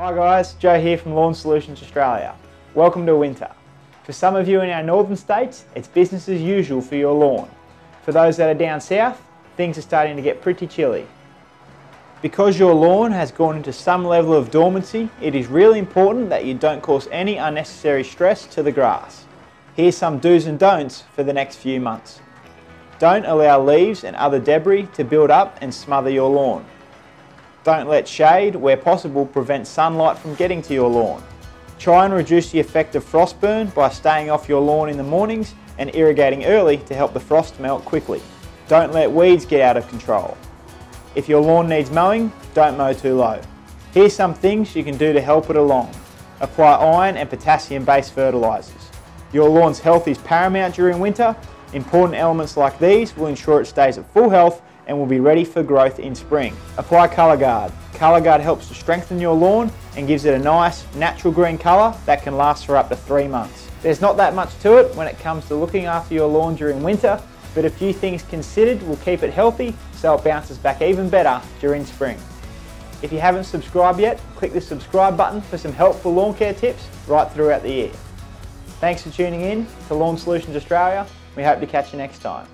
Hi guys, Joe here from Lawn Solutions Australia. Welcome to winter. For some of you in our northern states, it's business as usual for your lawn. For those that are down south, things are starting to get pretty chilly. Because your lawn has gone into some level of dormancy, it is really important that you don't cause any unnecessary stress to the grass. Here's some do's and don'ts for the next few months. Don't allow leaves and other debris to build up and smother your lawn. Don't let shade, where possible, prevent sunlight from getting to your lawn. Try and reduce the effect of frost burn by staying off your lawn in the mornings and irrigating early to help the frost melt quickly. Don't let weeds get out of control. If your lawn needs mowing, don't mow too low. Here's some things you can do to help it along. Apply iron and potassium based fertilisers. Your lawn's health is paramount during winter. Important elements like these will ensure it stays at full health and will be ready for growth in spring. Apply Colour Guard. Colour Guard helps to strengthen your lawn and gives it a nice natural green colour that can last for up to three months. There's not that much to it when it comes to looking after your lawn during winter, but a few things considered will keep it healthy so it bounces back even better during spring. If you haven't subscribed yet, click the subscribe button for some helpful lawn care tips right throughout the year. Thanks for tuning in to Lawn Solutions Australia. We hope to catch you next time.